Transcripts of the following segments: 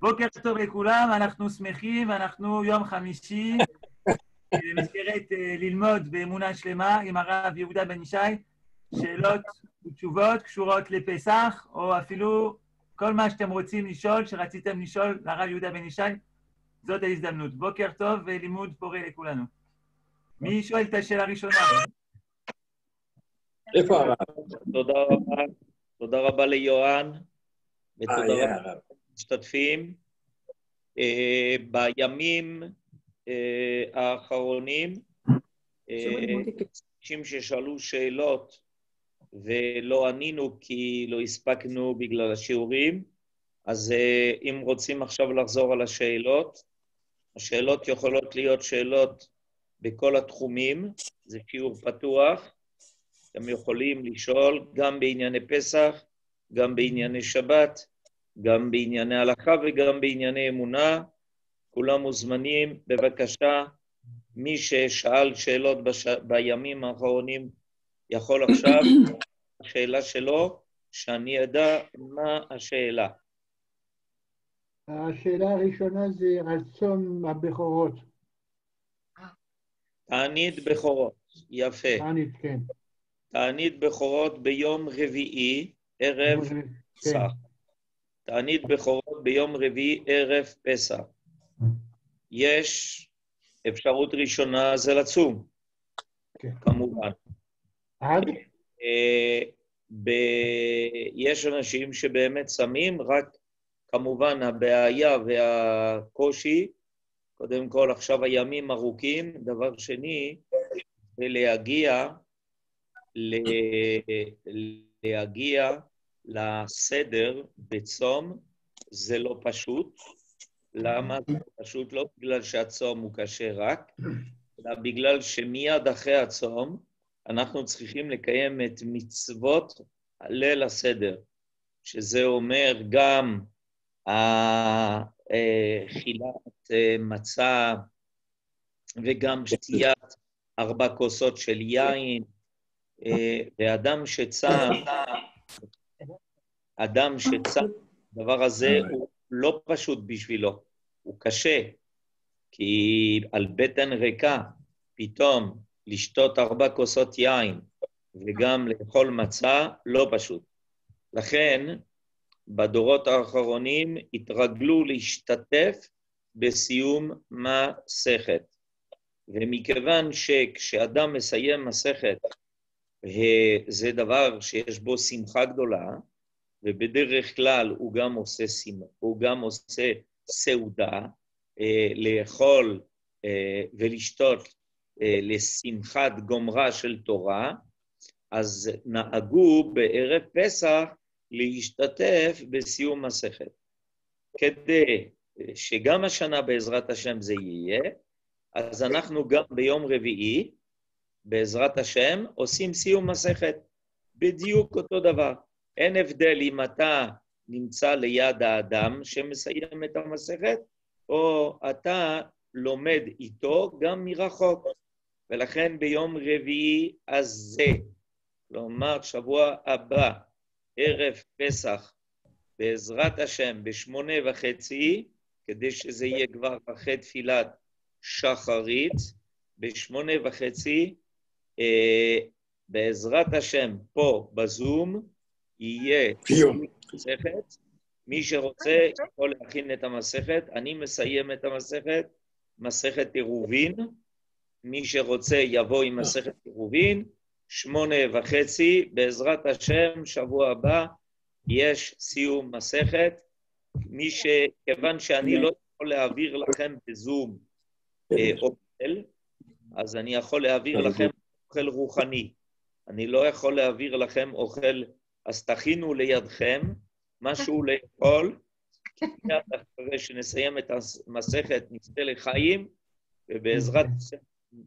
בוקר טוב לכולם, אנחנו שמחים, אנחנו יום חמישי, במסגרת אה, ללמוד באמונה שלמה עם הרב יהודה בן ישי, שאלות ותשובות קשורות לפסח, או אפילו כל מה שאתם רוצים לשאול, שרציתם לשאול לרב יהודה בן ישי, זאת ההזדמנות. בוקר טוב ולימוד פורה לכולנו. מי שואל את השאלה הראשונה? איפה הרב? תודה רבה, תודה רבה ליוהן, ותודה אה, רבה הרב. למשתתפים. אה, בימים אה, האחרונים, אה, אנשים ששאלו שאלות ולא ענינו כי לא הספקנו בגלל השיעורים, אז אם רוצים עכשיו לחזור על השאלות, השאלות יכולות להיות שאלות בכל התחומים, זה שיעור פתוח. אתם יכולים לשאול גם בענייני פסח, גם בענייני שבת, גם בענייני הלכה וגם בענייני אמונה. כולם מוזמנים, בבקשה. מי ששאל שאלות בש... בימים האחרונים יכול עכשיו, השאלה שלו, שאני אדע מה השאלה. השאלה הראשונה זה צום הבכורות. תענית בכורות, יפה. תענית, כן. תענית בכורות ביום רביעי, ערב כן. תענית בכורות ביום רביעי, ערב פסח. יש אפשרות ראשונה, זה לצום, כן. כמובן. עד? אה, ב- יש אנשים שבאמת שמים, רק כמובן הבעיה והקושי, קודם כל עכשיו הימים ארוכים, דבר שני, זה להגיע, ל- להגיע לסדר בצום, זה לא פשוט. למה זה לא פשוט? לא בגלל שהצום הוא קשה רק, אלא בגלל שמיד אחרי הצום אנחנו צריכים לקיים את מצוות ליל הסדר, שזה אומר גם אכילת אה, מצה וגם שתיית ארבע כוסות של יין, אה, ואדם שצם, אדם שצם, הדבר הזה הוא לא פשוט בשבילו, הוא קשה, כי על בטן ריקה פתאום לשתות ארבע כוסות יין וגם לאכול מצה, לא פשוט. לכן, בדורות האחרונים התרגלו להשתתף בסיום מסכת. ומכיוון שכשאדם מסיים מסכת, אה, זה דבר שיש בו שמחה גדולה, ובדרך כלל הוא גם עושה, סימ... הוא גם עושה סעודה, אה, לאכול אה, ולשתות אה, לשמחת גומרה של תורה, אז נהגו בערב פסח להשתתף בסיום מסכת. כדי שגם השנה בעזרת השם זה יהיה, אז אנחנו גם ביום רביעי, בעזרת השם, עושים סיום מסכת. בדיוק אותו דבר. אין הבדל אם אתה נמצא ליד האדם שמסיים את המסכת, או אתה לומד איתו גם מרחוק. ולכן ביום רביעי הזה, כלומר שבוע הבא, ערב פסח, בעזרת השם, בשמונה וחצי, כדי שזה יהיה כבר אחרי תפילת שחרית, בשמונה וחצי, אה, בעזרת השם, פה בזום, יהיה. מסכת. מי שרוצה יכול להכין את המסכת. אני מסיים את המסכת, מסכת עירובין. מי שרוצה יבוא עם מסכת עירובין. שמונה וחצי, בעזרת השם, שבוע הבא יש סיום מסכת. מי ש... כיוון שאני לא יכול להעביר לכם בזום אה, אוכל, אז אני יכול להעביר לכם אוכל רוחני. אני לא יכול להעביר לכם אוכל, אז תכינו לידכם משהו לאכול, מיד אחרי שנסיים את המסכת נצא לחיים, ובעזרת השם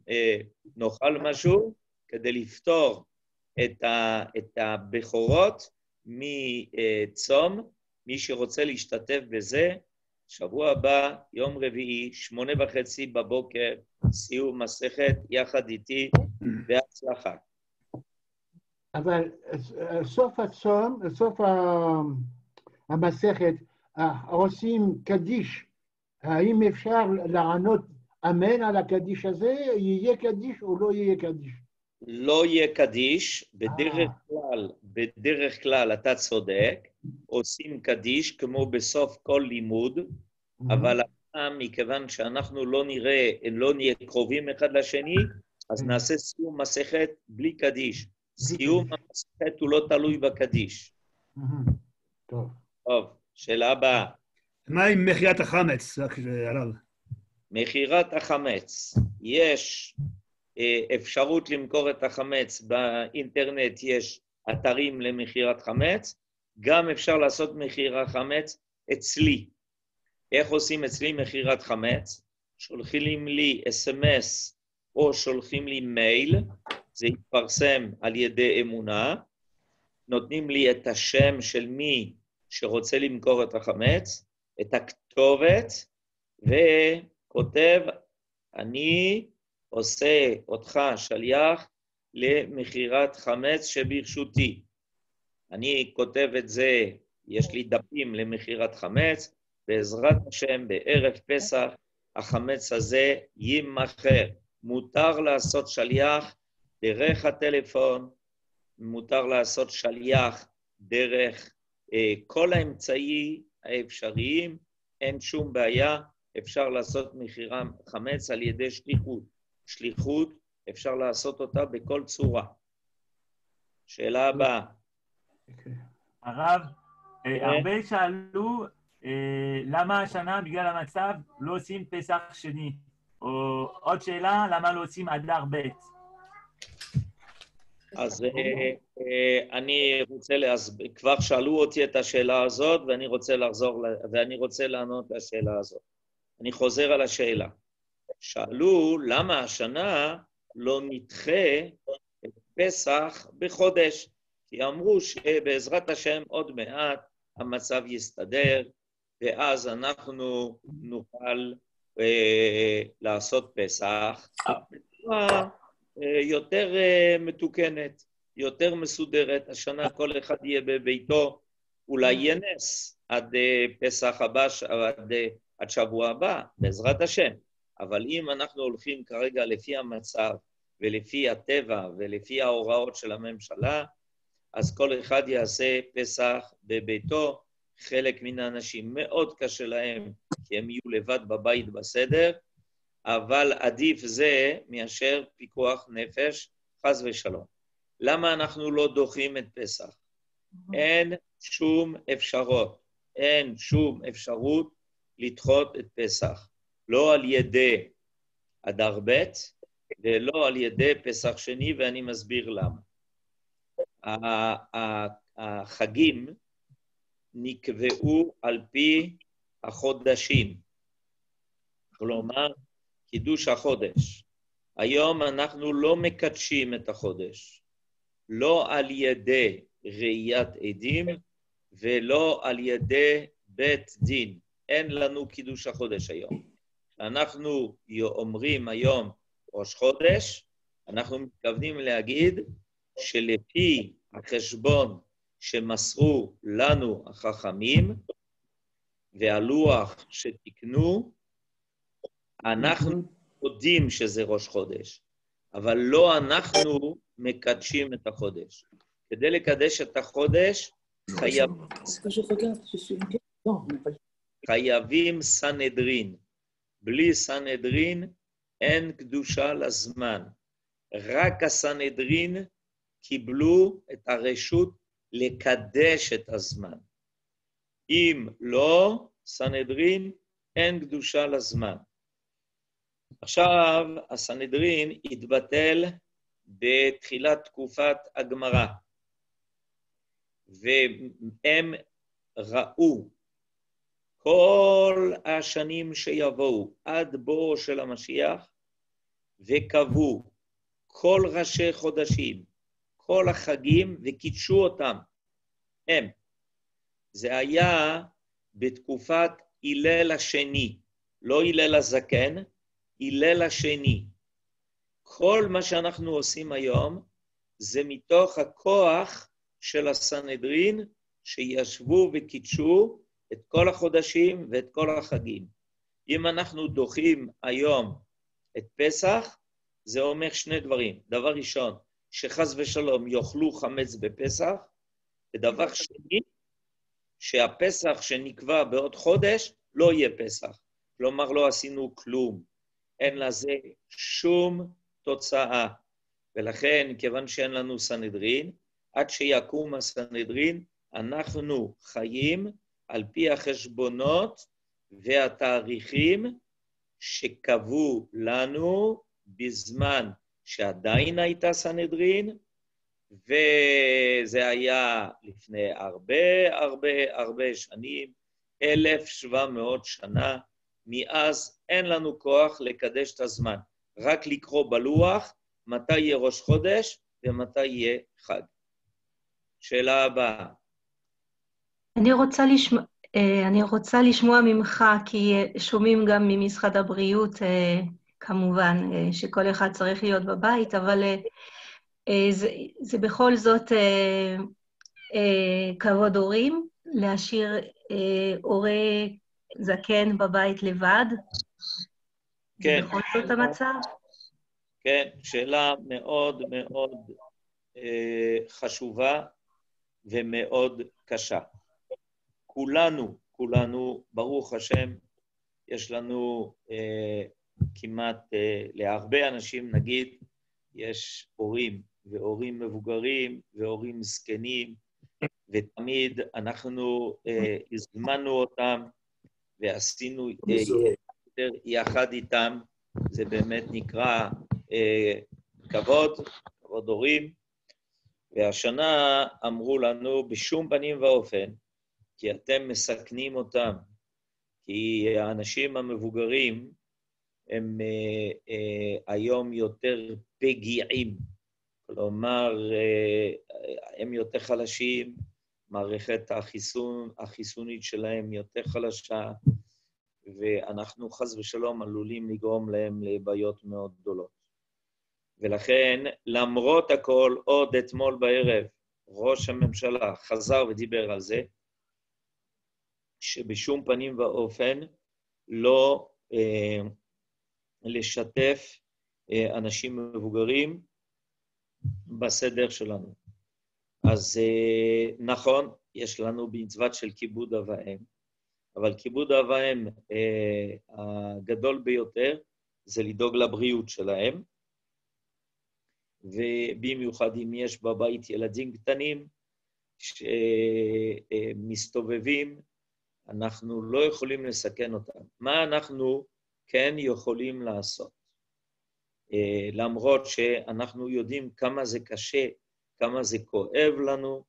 אה, נאכל משהו כדי לפתור את, ה, את הבכורות מצום. מי שרוצה להשתתף בזה, שבוע הבא, יום רביעי, שמונה וחצי בבוקר, סיום מסכת יחד איתי, בהצלחה. אבל אה, סוף הצום, סוף המסכת, אה, עושים קדיש, האם אפשר לענות אמן על הקדיש הזה, יהיה קדיש או לא יהיה קדיש? לא יהיה קדיש, בדרך אה. כלל, בדרך כלל אתה צודק, עושים קדיש כמו בסוף כל לימוד, אבל הפעם, מכיוון שאנחנו לא נראה, לא נהיה קרובים אחד לשני, אז Mm. נעשה סיום מסכת בלי קדיש. סיום. המסכת הוא לא תלוי בקדיש. מהמם. טוב. טוב, שאלה הבאה. מה עם מכירת החמץ, רק אה, הרב? מכירת החמץ. יש אה, אפשרות למכור את החמץ באינטרנט, יש אתרים למכירת חמץ, גם אפשר לעשות מכירת חמץ אצלי. איך עושים אצלי מכירת חמץ? שולחים לי אס.אם.אס או שולחים לי מייל, זה יתפרסם על ידי אמונה, נותנים לי את השם של מי שרוצה למכור את החמץ, את הכתובת, וכותב, אני עושה אותך שליח למכירת חמץ שברשותי. אני כותב את זה, יש לי דפים למכירת חמץ, בעזרת השם, בערב פסח, החמץ הזה יימכר. מותר לעשות שליח דרך הטלפון, מותר לעשות שליח דרך אה, כל האמצעי האפשריים, אין שום בעיה, אפשר לעשות מכירה חמץ על ידי שליחות. שליחות, אפשר לעשות אותה בכל צורה. שאלה הבאה. אוקיי. הרב, אה, כן. הרבה שאלו אה, למה השנה, בגלל המצב, לא עושים פסח שני. או עוד שאלה, למה לא עושים אדר ב'? אז אה, אה, אני רוצה להסביר, כבר שאלו אותי את השאלה הזאת, ואני רוצה לחזור, ואני רוצה לענות לשאלה הזאת. אני חוזר על השאלה. שאלו למה השנה לא נדחה את פסח בחודש, כי אמרו שבעזרת השם עוד מעט המצב יסתדר, ואז אנחנו נוכל אה, לעשות פסח אה, יותר אה, מתוקנת, יותר מסודרת. השנה כל אחד יהיה בביתו, אולי יהיה נס עד אה, פסח הבא, עד, אה, עד שבוע הבא, בעזרת השם. אבל אם אנחנו הולכים כרגע לפי המצב ולפי הטבע ולפי ההוראות של הממשלה, אז כל אחד יעשה פסח בביתו. חלק מן האנשים מאוד קשה להם, כי הם יהיו לבד בבית בסדר, אבל עדיף זה מאשר פיקוח נפש, חס ושלום. למה אנחנו לא דוחים את פסח? אין שום אפשרות, אין שום אפשרות לדחות את פסח. לא על ידי אדר ב' ולא על ידי פסח שני, ואני מסביר למה. החגים נקבעו על פי החודשים. כלומר, קידוש החודש. היום אנחנו לא מקדשים את החודש, לא על ידי ראיית עדים ולא על ידי בית דין. אין לנו קידוש החודש היום. אנחנו אומרים היום ראש חודש, אנחנו מתכוונים להגיד שלפי החשבון שמסרו לנו החכמים והלוח שתיקנו, אנחנו יודעים שזה ראש חודש, אבל לא אנחנו מקדשים את החודש. כדי לקדש את החודש, חייב, je suis une Non, mais pas- חייבים סנהדרין. בלי סנהדרין אין קדושה לזמן. רק הסנהדרין קיבלו את הרשות לקדש את הזמן. אם לא, סנהדרין, אין קדושה לזמן. עכשיו, הסנהדרין התבטל בתחילת תקופת הגמרא, והם ראו כל השנים שיבואו עד בואו של המשיח, וקבעו כל ראשי חודשים, כל החגים, וקידשו אותם. הם. זה היה בתקופת הלל השני, לא הלל הזקן, הלל השני. כל מה שאנחנו עושים היום זה מתוך הכוח של הסנהדרין שישבו וקידשו את כל החודשים ואת כל החגים. אם אנחנו דוחים היום את פסח, זה אומר שני דברים. דבר ראשון, שחס ושלום יאכלו חמץ בפסח, ודבר שני, שהפסח שנקבע בעוד חודש לא יהיה פסח. כלומר, לא עשינו כלום. אין לזה שום תוצאה. ולכן, כיוון שאין לנו סנהדרין, עד שיקום הסנהדרין, אנחנו חיים על פי החשבונות והתאריכים שקבעו לנו בזמן שעדיין הייתה סנהדרין, וזה היה לפני הרבה הרבה הרבה שנים, 1,700 שנה. מאז אין לנו כוח לקדש את הזמן, רק לקרוא בלוח מתי יהיה ראש חודש ומתי יהיה חג. שאלה הבאה. אני רוצה לשמוע... אה, אני רוצה לשמוע ממך, כי שומעים גם ממשרד הבריאות, אה, כמובן, אה, שכל אחד צריך להיות בבית, אבל זה, זה בכל זאת כבוד הורים, להשאיר הורה זקן בבית לבד? כן. בכל זאת המצב? כן, שאלה מאוד מאוד חשובה ומאוד קשה. כולנו, כולנו, ברוך השם, יש לנו אה, כמעט, אה, להרבה אנשים, נגיד, יש הורים, והורים מבוגרים, והורים זקנים, ותמיד אנחנו אה, הזמנו אותם ועשינו אה, יחד איתם, זה באמת נקרא אה, כבוד, כבוד הורים, והשנה אמרו לנו בשום פנים ואופן, כי אתם מסכנים אותם, כי האנשים המבוגרים הם אה, אה, היום יותר פגיעים, כלומר, אה, הם יותר חלשים, מערכת החיסון, החיסונית שלהם יותר חלשה, ואנחנו חס ושלום עלולים לגרום להם לבעיות מאוד גדולות. ולכן, למרות הכל, עוד אתמול בערב, ראש הממשלה חזר ודיבר על זה, שבשום פנים ואופן לא אה, לשתף אה, אנשים מבוגרים בסדר שלנו. אז אה, נכון, יש לנו מצוות של כיבוד אב ואם, אבל כיבוד אב ואם אה, הגדול ביותר זה לדאוג לבריאות שלהם, ובמיוחד אם יש בבית ילדים קטנים שמסתובבים, אנחנו לא יכולים לסכן אותם. מה אנחנו כן יכולים לעשות? אה, למרות שאנחנו יודעים כמה זה קשה, כמה זה כואב לנו,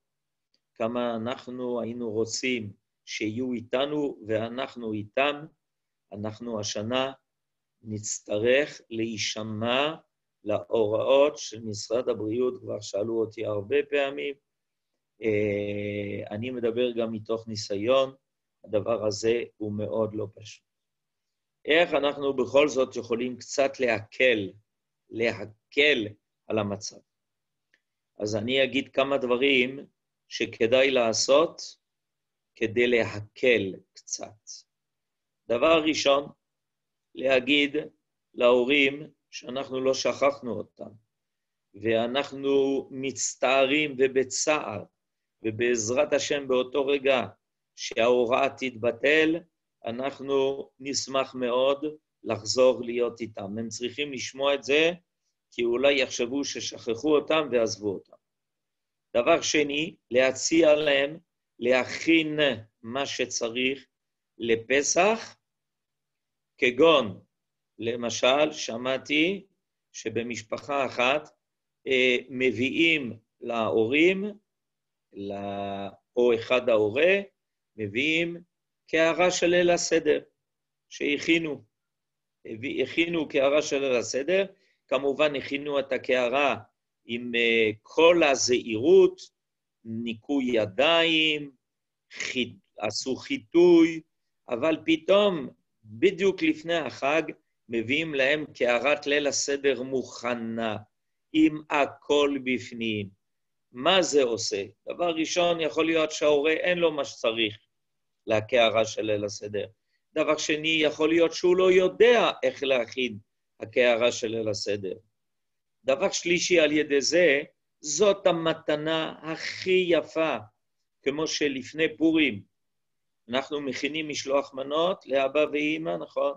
כמה אנחנו היינו רוצים שיהיו איתנו ואנחנו איתם, אנחנו השנה נצטרך להישמע להוראות של משרד הבריאות, כבר שאלו אותי הרבה פעמים. אה, אני מדבר גם מתוך ניסיון, הדבר הזה הוא מאוד לא פשוט. איך אנחנו בכל זאת יכולים קצת להקל, להקל על המצב? אז אני אגיד כמה דברים שכדאי לעשות כדי להקל קצת. דבר ראשון, להגיד להורים שאנחנו לא שכחנו אותם, ואנחנו מצטערים ובצער, ובעזרת השם באותו רגע שההוראה תתבטל, אנחנו נשמח מאוד לחזור להיות איתם. הם צריכים לשמוע את זה, כי אולי יחשבו ששכחו אותם ועזבו אותם. דבר שני, להציע להם להכין מה שצריך לפסח, כגון, למשל, שמעתי שבמשפחה אחת אה, מביאים להורים, או אחד ההורה, מביאים קערה של ליל הסדר שהכינו. הכינו קערה של ליל הסדר, כמובן הכינו את הקערה עם uh, כל הזהירות, ניקוי ידיים, חי... עשו חיטוי, אבל פתאום, בדיוק לפני החג, מביאים להם קערת ליל הסדר מוכנה, עם הכל בפנים. מה זה עושה? דבר ראשון, יכול להיות שההורה אין לו מה שצריך. לקערה של ליל הסדר. דבר שני, יכול להיות שהוא לא יודע איך להכין הקערה של ליל הסדר. דבר שלישי, על ידי זה, זאת המתנה הכי יפה, כמו שלפני פורים אנחנו מכינים משלוח מנות לאבא ואימא, נכון?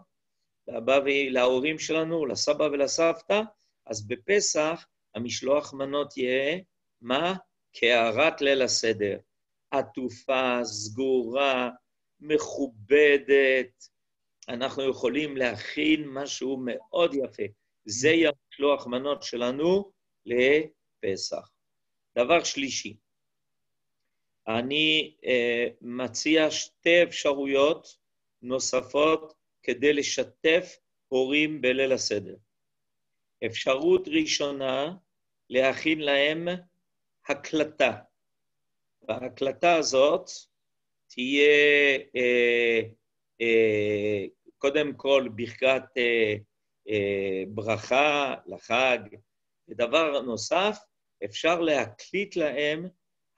לאבא ו... להורים שלנו, לסבא ולסבתא, אז בפסח המשלוח מנות יהיה, מה? קערת ליל הסדר. עטופה, סגורה, מכובדת. אנחנו יכולים להכין משהו מאוד יפה. זה יהיה המשלוח מנות שלנו לפסח. דבר שלישי, אני uh, מציע שתי אפשרויות נוספות כדי לשתף הורים בליל הסדר. אפשרות ראשונה, להכין להם הקלטה. וההקלטה הזאת תהיה אה, אה, קודם כל ברכת אה, אה, ברכה לחג. ודבר נוסף, אפשר להקליט להם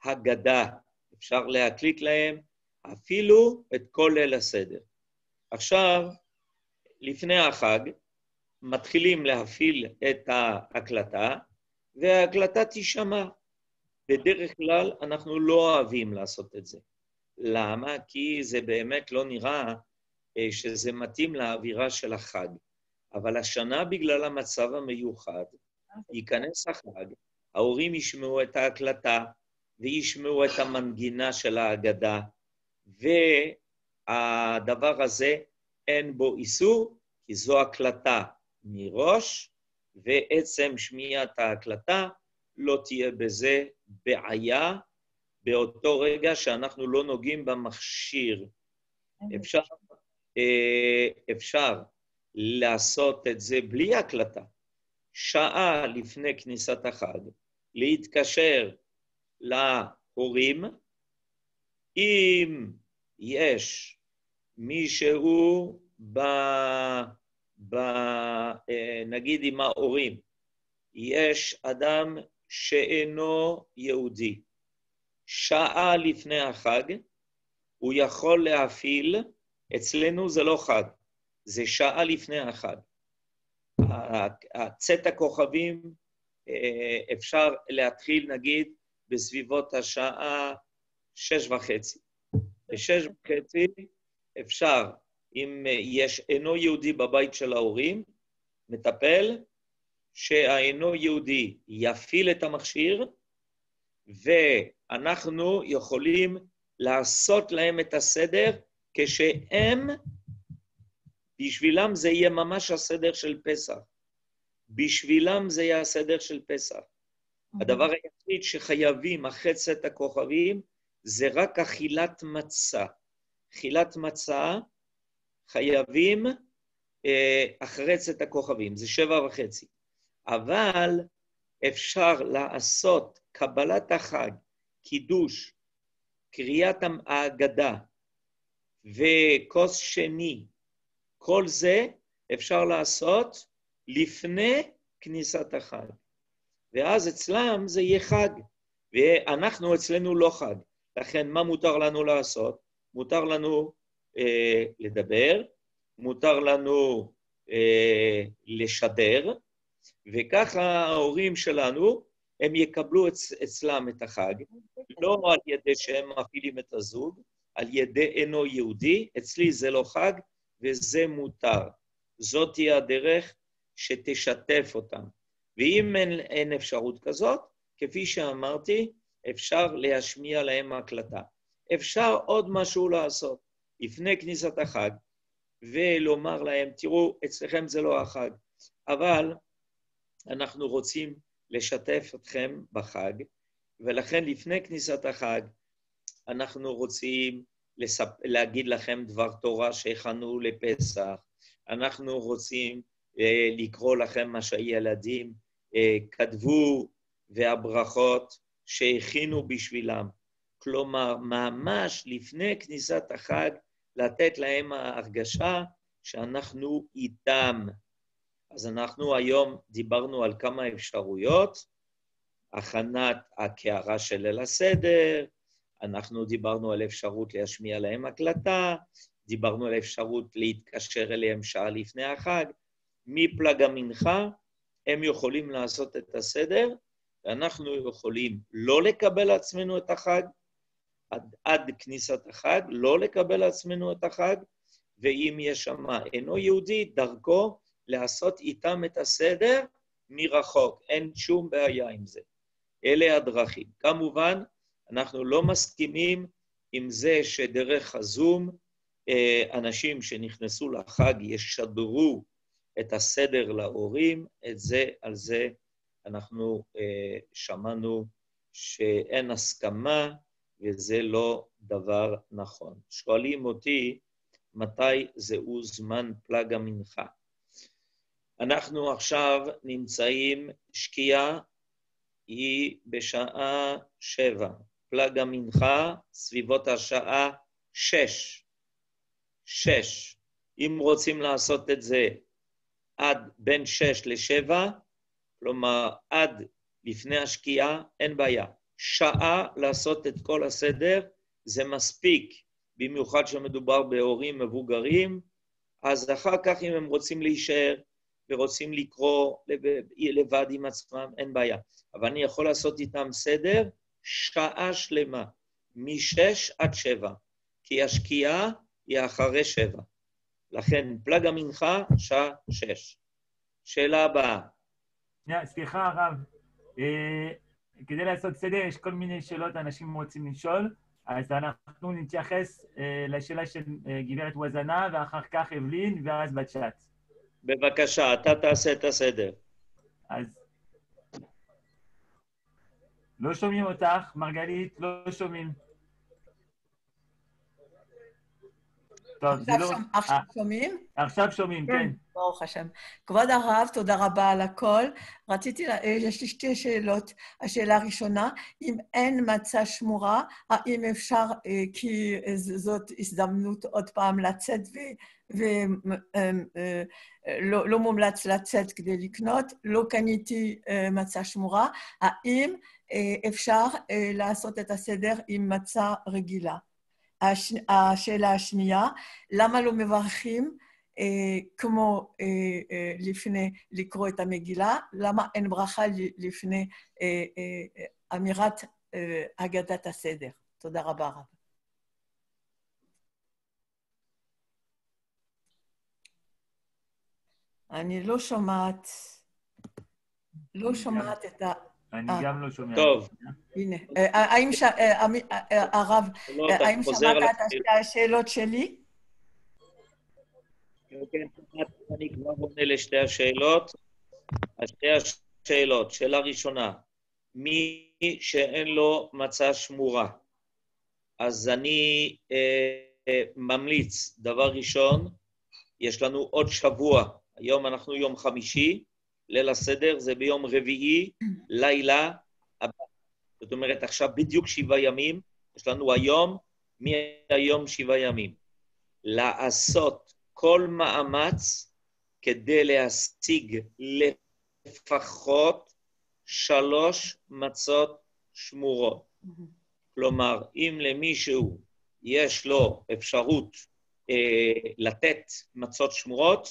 הגדה, אפשר להקליט להם אפילו את כל ליל הסדר. עכשיו, לפני החג, מתחילים להפעיל את ההקלטה, וההקלטה תישמע. בדרך כלל אנחנו לא אוהבים לעשות את זה. למה? כי זה באמת לא נראה אה, שזה מתאים לאווירה של החג. אבל השנה, בגלל המצב המיוחד, ייכנס החג, ההורים ישמעו את ההקלטה וישמעו את המנגינה של ההגדה, והדבר הזה אין בו איסור, כי זו הקלטה מראש, ועצם שמיעת ההקלטה לא תהיה בזה בעיה באותו רגע שאנחנו לא נוגעים במכשיר. אפשר, אה, אפשר לעשות את זה בלי הקלטה. שעה לפני כניסת החג, להתקשר להורים, אם יש מישהו ב... ב... אה, נגיד עם ההורים, יש אדם שאינו יהודי. שעה לפני החג הוא יכול להפעיל, אצלנו זה לא חג, זה שעה לפני החג. צאת הכוכבים, אפשר להתחיל נגיד בסביבות השעה שש וחצי. בשש וחצי אפשר, אם יש אינו יהודי בבית של ההורים, מטפל, שהאינו יהודי יפעיל את המכשיר, ואנחנו יכולים לעשות להם את הסדר כשהם, בשבילם זה יהיה ממש הסדר של פסח. בשבילם זה יהיה הסדר של פסח. הדבר היחיד שחייבים צאת הכוכבים זה רק אכילת מצה. אכילת מצה חייבים אה, אחרי צאת הכוכבים, זה שבע וחצי. אבל אפשר לעשות קבלת החג, קידוש, קריאת ההגדה וכוס שני, כל זה אפשר לעשות לפני כניסת החג. ואז אצלם זה יהיה חג, ואנחנו אצלנו לא חג. לכן, מה מותר לנו לעשות? מותר לנו אה, לדבר, מותר לנו אה, לשדר, וככה ההורים שלנו, הם יקבלו אצ, אצלם את החג, לא על ידי שהם מפעילים את הזוג, על ידי אינו יהודי, אצלי זה לא חג וזה מותר. זאת תהיה הדרך שתשתף אותם. ואם אין, אין אפשרות כזאת, כפי שאמרתי, אפשר להשמיע להם הקלטה. אפשר עוד משהו לעשות לפני כניסת החג, ולומר להם, תראו, אצלכם זה לא החג, אבל אנחנו רוצים לשתף אתכם בחג, ולכן לפני כניסת החג אנחנו רוצים לספ... להגיד לכם דבר תורה שהכנו לפסח, אנחנו רוצים לקרוא לכם מה שהילדים אה, כתבו והברכות שהכינו בשבילם. כלומר, ממש לפני כניסת החג, לתת להם ההרגשה שאנחנו איתם. אז אנחנו היום דיברנו על כמה אפשרויות, הכנת הקערה של ליל הסדר, אנחנו דיברנו על אפשרות להשמיע להם הקלטה, דיברנו על אפשרות להתקשר אליהם שעה לפני החג. מפלג המנחה הם יכולים לעשות את הסדר, ואנחנו יכולים לא לקבל לעצמנו את החג, עד, עד כניסת החג, לא לקבל לעצמנו את החג, ואם יש שם אינו יהודי, דרכו לעשות איתם את הסדר מרחוק. אין שום בעיה עם זה. אלה הדרכים. כמובן, אנחנו לא מסכימים עם זה שדרך הזום אה, אנשים שנכנסו לחג ישדרו את הסדר להורים, את זה, על זה אנחנו אה, שמענו שאין הסכמה וזה לא דבר נכון. שואלים אותי מתי זהו זמן פלג המנחה. אנחנו עכשיו נמצאים, שקיעה היא בשעה שבע, פלג המנחה סביבות השעה שש. שש. אם רוצים לעשות את זה עד בין שש לשבע, כלומר עד לפני השקיעה, אין בעיה. שעה לעשות את כל הסדר זה מספיק, במיוחד כשמדובר בהורים מבוגרים, אז אחר כך אם הם רוצים להישאר ורוצים לקרוא לבד עם עצמם, אין בעיה. אבל אני יכול לעשות איתם סדר שעה שלמה, משש עד שבע, כי השקיעה היא אחרי שבע. לכן פלג המנחה, שעה שש. שאלה הבאה. סליחה, הרב. אה, כדי לעשות סדר, יש כל מיני שאלות אנשים רוצים לשאול, אז אנחנו נתייחס אה, לשאלה של אה, גברת ווזנה, ואחר כך אבלין, ואז בצ'אט. בבקשה, אתה תעשה את הסדר. אז... לא שומעים אותך, מרגלית, לא שומעים. טוב, זה לא... עכשיו שומעים? עכשיו שומעים, כן. ברוך השם. כבוד הרב, תודה רבה על הכל. רציתי, יש לי שתי שאלות. השאלה הראשונה, אם אין מצה שמורה, האם אפשר, כי זאת הזדמנות עוד פעם לצאת ולא לא מומלץ לצאת כדי לקנות, לא קניתי מצה שמורה, האם אפשר לעשות את הסדר עם מצה רגילה? הש... השאלה השנייה, למה לא מברכים אה, כמו אה, אה, לפני לקרוא את המגילה? למה אין ברכה לפני אה, אה, אמירת אה, אגדת הסדר? תודה רבה רב. אני לא שומעת, לא שומעת את ה... אני אה. גם לא שומע. טוב. הנה, האם ש- אמי- הרב, האם שמעת את. השאלות שלי? כן, אני כבר עונה לשתי השאלות. שתי השאלות. שאלה ראשונה, מי שאין לו מצה שמורה, אז אני אה, אה, ממליץ, דבר ראשון, יש לנו עוד שבוע, היום אנחנו יום חמישי, ליל הסדר זה ביום רביעי, לילה הבא. זאת אומרת, עכשיו בדיוק שבעה ימים, יש לנו היום, מהיום שבעה ימים. לעשות כל מאמץ כדי להשיג לפחות שלוש מצות שמורות. כלומר, אם למישהו יש לו אפשרות אה, לתת מצות שמורות,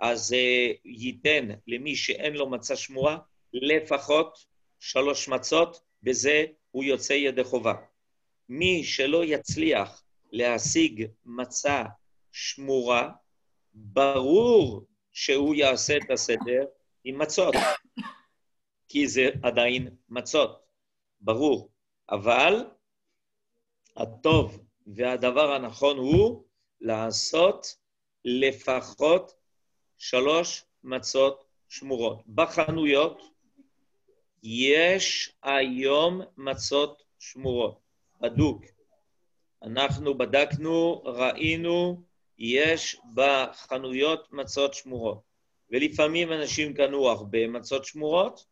אז אה, ייתן למי שאין לו מצה שמורה לפחות שלוש מצות, בזה הוא יוצא ידי חובה. מי שלא יצליח להשיג מצה שמורה, ברור שהוא יעשה את הסדר עם מצות, כי זה עדיין מצות, ברור. אבל הטוב והדבר הנכון הוא לעשות לפחות שלוש מצות שמורות. בחנויות יש היום מצות שמורות, בדוק. אנחנו בדקנו, ראינו, יש בחנויות מצות שמורות. ולפעמים אנשים קנו הרבה מצות שמורות,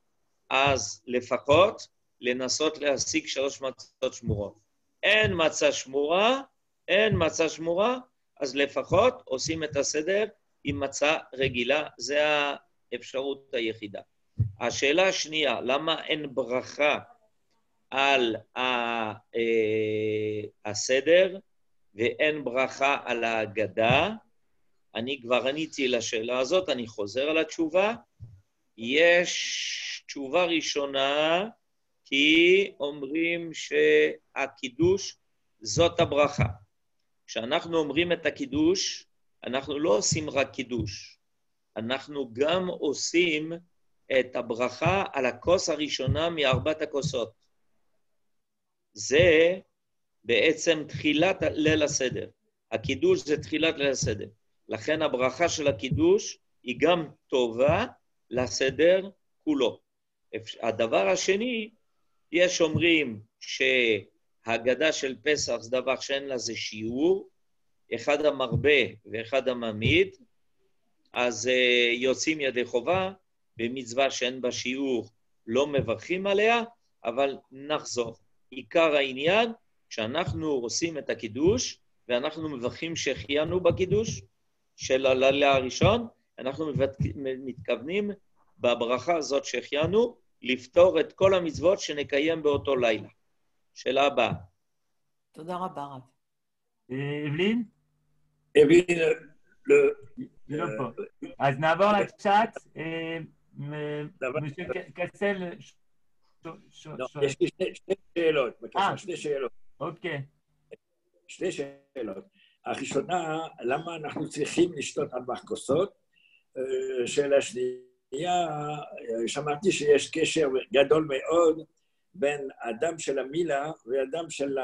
אז לפחות לנסות להשיג שלוש מצות שמורות. אין מצה שמורה, אין מצה שמורה, אז לפחות עושים את הסדר עם מצה רגילה, זה האפשרות היחידה. השאלה השנייה, למה אין ברכה על אה, הסדר ואין ברכה על ההגדה. אני כבר עניתי לשאלה הזאת, אני חוזר על התשובה. יש תשובה ראשונה, כי אומרים שהקידוש זאת הברכה. כשאנחנו אומרים את הקידוש, אנחנו לא עושים רק קידוש, אנחנו גם עושים את הברכה על הכוס הראשונה מארבעת הכוסות. זה בעצם תחילת ליל הסדר. הקידוש זה תחילת ליל הסדר. לכן הברכה של הקידוש היא גם טובה לסדר כולו. הדבר השני, יש אומרים שהגדה של פסח זה דבר שאין לזה שיעור, אחד המרבה ואחד המעמיד, אז uh, יוצאים ידי חובה, במצווה שאין בה שיעור לא מברכים עליה, אבל נחזור. עיקר העניין, כשאנחנו עושים את הקידוש, ואנחנו מברכים שהחיינו בקידוש של הלילה הראשון, אנחנו מתכוונים בברכה הזאת שהחיינו, לפתור את כל המצוות שנקיים באותו לילה. שאלה הבאה. תודה רבה, רב. אה, אבלין? אבלין, לא... היא לא פה. אז נעבור לצ'אט. אה, משה קצל... לא, יש לי שתי שאלות, בבקשה, אה. שתי שאלות. אוקיי. שתי שאלות. הראשונה, למה אנחנו צריכים לשתות ארבע כוסות? אה, שאלה שנייה, אה, שמעתי שיש קשר גדול מאוד בין הדם של המילה והדם של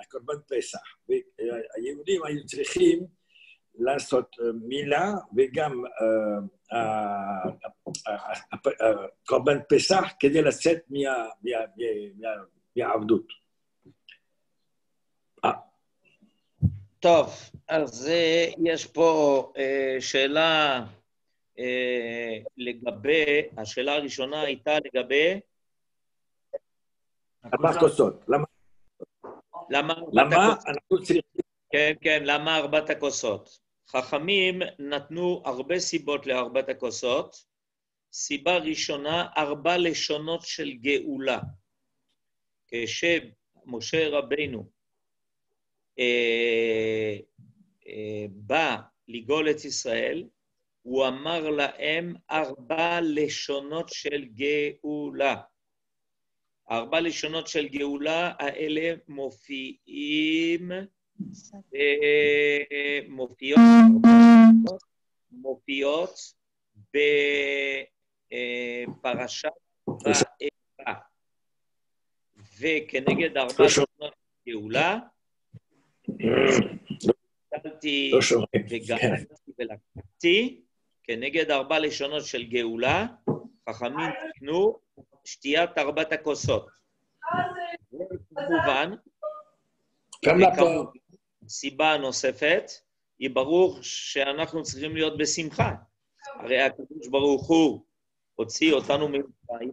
הקורבן פסח. והיהודים היו צריכים לעשות אה, מילה וגם אה, ה- ה- ה- קורבן פסח כדי לצאת מה- מה- מה- מהעבדות. טוב, אז אה, יש פה אה, שאלה אה, לגבי, השאלה הראשונה הייתה לגבי ארבע כוסות. למה למה? אנחנו צריכים... כן, כן, למה ארבעת הכוסות? חכמים נתנו הרבה סיבות לארבעת הכוסות. סיבה ראשונה, ארבע לשונות של גאולה. כשמשה רבנו אה, אה, בא לגאול את ישראל, הוא אמר להם ארבע לשונות של גאולה. ארבע לשונות של גאולה האלה מופיעים, אה, מופיעות, מופיעות בפרשת וארא. וכנגד ארבע לשונות של גאולה, גדלתי לא. וגרתי ולקחתי, כנגד ארבע לשונות של גאולה, חכמים תקנו שתיית ארבעת הכוסות. וכמובן, סיבה נוספת, היא ברור שאנחנו צריכים להיות בשמחה. הרי הקדוש ברוך הוא הוציא אותנו ממצרים,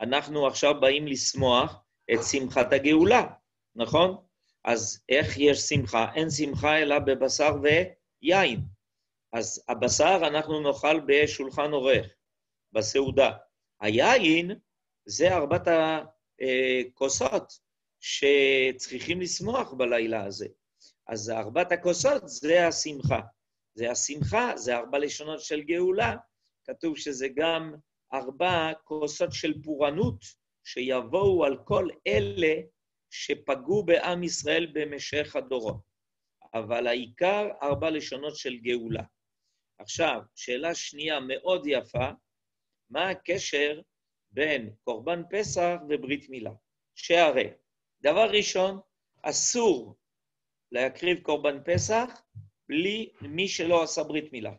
אנחנו עכשיו באים לשמוח את שמחת הגאולה, נכון? אז איך יש שמחה? אין שמחה אלא בבשר ויין. אז הבשר אנחנו נאכל בשולחן עורך, בסעודה. היין זה ארבעת הכוסות שצריכים לשמוח בלילה הזה. אז ארבעת הכוסות זה השמחה. זה השמחה, זה ארבע לשונות של גאולה. כתוב שזה גם ארבע כוסות של פורענות שיבואו על כל אלה שפגעו בעם ישראל במשך הדורות. אבל העיקר, ארבע לשונות של גאולה. עכשיו, שאלה שנייה מאוד יפה, מה הקשר בין קורבן פסח וברית מילה? שהרי, דבר ראשון, אסור להקריב קורבן פסח בלי מי שלא עשה ברית מילה.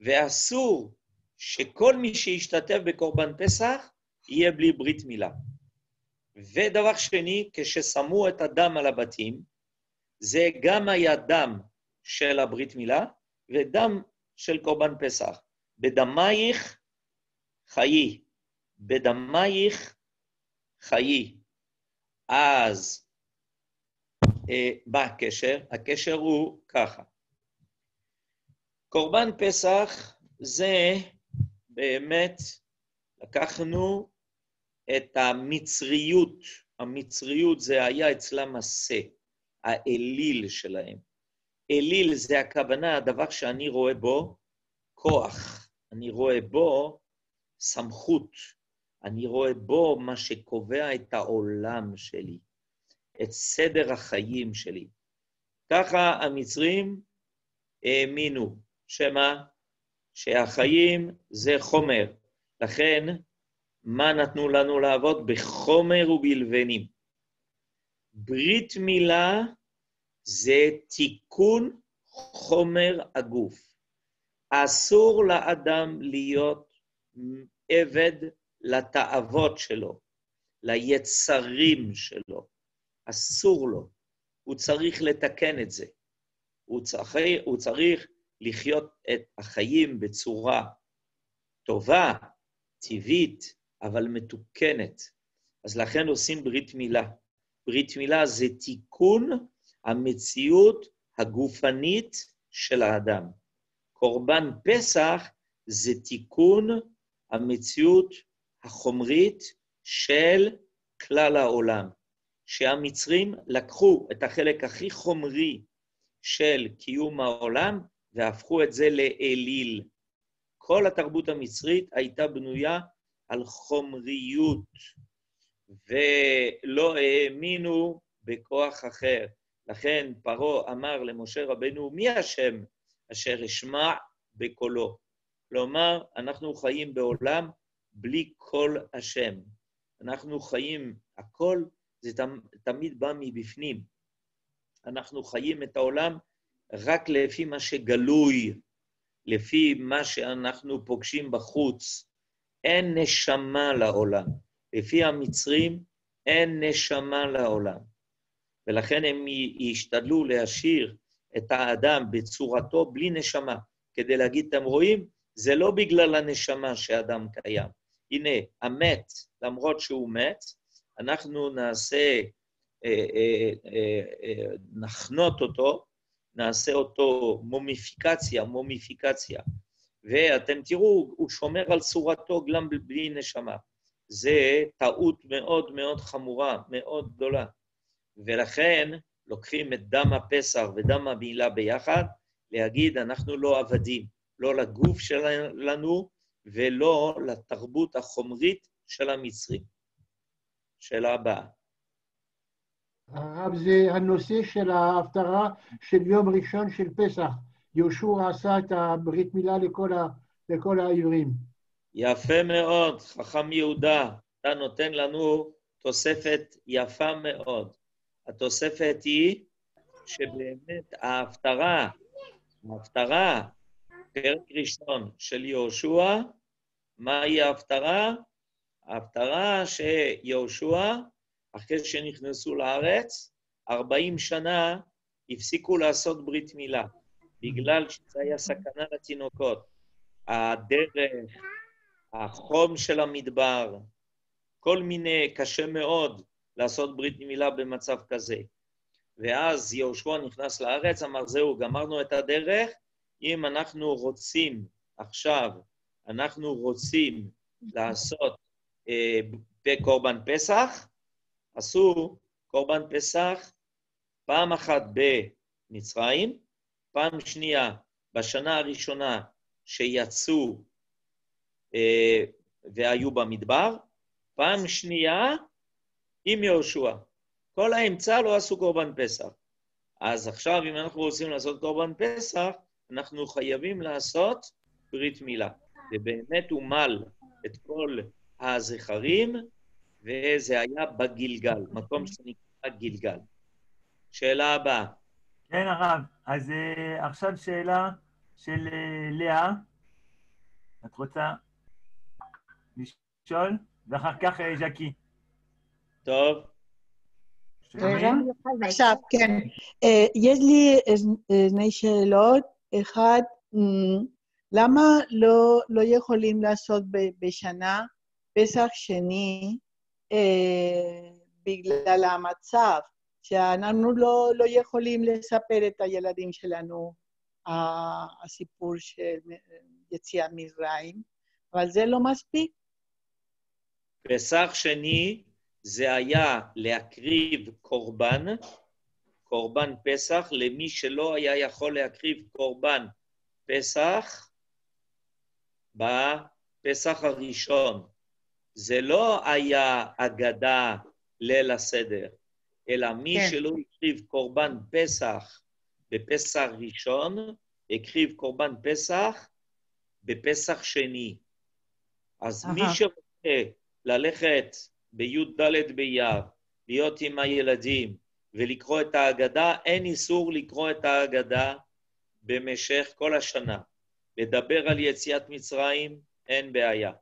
ואסור שכל מי שישתתף בקורבן פסח יהיה בלי ברית מילה. ודבר שני, כששמו את הדם על הבתים, זה גם היה דם של הברית מילה ודם של קורבן פסח. בדמייך חיי, בדמייך חיי. אז אה, מה הקשר? הקשר הוא ככה. קורבן פסח זה באמת, לקחנו את המצריות המצריות זה היה אצלם השה, האליל שלהם. אליל זה הכוונה, הדבר שאני רואה בו כוח, אני רואה בו סמכות, אני רואה בו מה שקובע את העולם שלי, את סדר החיים שלי. ככה המצרים האמינו, שמה? שהחיים זה חומר. לכן, מה נתנו לנו לעבוד? בחומר ובלבנים. ברית מילה זה תיקון חומר הגוף. אסור לאדם להיות עבד לתאוות שלו, ליצרים שלו. אסור לו. הוא צריך לתקן את זה. הוא צריך, הוא צריך לחיות את החיים בצורה טובה, טבעית, אבל מתוקנת. אז לכן עושים ברית מילה. ברית מילה זה תיקון המציאות הגופנית של האדם. קורבן פסח זה תיקון המציאות החומרית של כלל העולם. שהמצרים לקחו את החלק הכי חומרי של קיום העולם והפכו את זה לאליל. כל התרבות המצרית הייתה בנויה על חומריות, ולא האמינו בכוח אחר. לכן פרעה אמר למשה רבנו, מי השם אשר אשמע בקולו? כלומר, אנחנו חיים בעולם בלי קול השם. אנחנו חיים, הכל זה תמיד בא מבפנים. אנחנו חיים את העולם רק לפי מה שגלוי, לפי מה שאנחנו פוגשים בחוץ. אין נשמה לעולם. לפי המצרים, אין נשמה לעולם. ולכן הם ישתדלו להשאיר את האדם בצורתו בלי נשמה, כדי להגיד, אתם רואים? זה לא בגלל הנשמה שאדם קיים. הנה, המת, למרות שהוא מת, אנחנו נעשה, אה, אה, אה, נחנות אותו, נעשה אותו מומיפיקציה, מומיפיקציה. ואתם תראו, הוא שומר על צורתו גם בלי נשמה. זה טעות מאוד מאוד חמורה, מאוד גדולה. ולכן לוקחים את דם הפסח ודם המילה ביחד, להגיד, אנחנו לא עבדים, לא לגוף שלנו ולא לתרבות החומרית של המצרים. שאלה הבאה. הרב, זה הנושא של ההפטרה של יום ראשון של פסח. יהושע עשה את הברית מילה לכל, ה, לכל העברים. יפה מאוד, חכם יהודה, אתה נותן לנו תוספת יפה מאוד. התוספת היא שבאמת ההפטרה, ההפטרה, פרק ראשון של יהושע, מהי ההפטרה? ההפטרה שיהושע, אחרי שנכנסו לארץ, 40 שנה הפסיקו לעשות ברית מילה, בגלל שזה היה סכנה לתינוקות. הדרך, החום של המדבר, כל מיני, קשה מאוד לעשות ברית מילה במצב כזה. ואז יהושע נכנס לארץ, אמר, זהו, גמרנו את הדרך, אם אנחנו רוצים עכשיו, אנחנו רוצים לעשות אה, בקורבן פסח, עשו קורבן פסח פעם אחת במצרים, פעם שנייה בשנה הראשונה שיצאו אה, והיו במדבר, פעם שנייה עם יהושע. כל האמצע לא עשו קורבן פסח. אז עכשיו, אם אנחנו רוצים לעשות קורבן פסח, אנחנו חייבים לעשות ברית מילה. ובאמת הוא מל את כל הזכרים, וזה היה בגלגל, מקום שנקרא גלגל. שאלה הבאה. כן, הרב. אז uh, עכשיו שאלה של uh, לאה. את רוצה לשאול? ואחר כך uh, ז'קי. טוב. עכשיו, כן. יש לי שני שאלות. אחד, למה לא, לא יכולים לעשות בשנה פסח שני אה, בגלל המצב, שאנחנו לא, לא יכולים לספר את הילדים שלנו הסיפור של יציאה מזרעים, אבל זה לא מספיק. פסח שני זה היה להקריב קורבן, קורבן פסח, למי שלא היה יכול להקריב קורבן פסח בפסח הראשון. זה לא היה אגדה ליל הסדר, אלא מי כן. שלא הקריב קורבן פסח בפסח ראשון, הקריב קורבן פסח בפסח שני. אז מי אהה. שרוצה ללכת בי"ד באייר, להיות עם הילדים ולקרוא את ההגדה, אין איסור לקרוא את ההגדה במשך כל השנה. לדבר על יציאת מצרים, אין בעיה.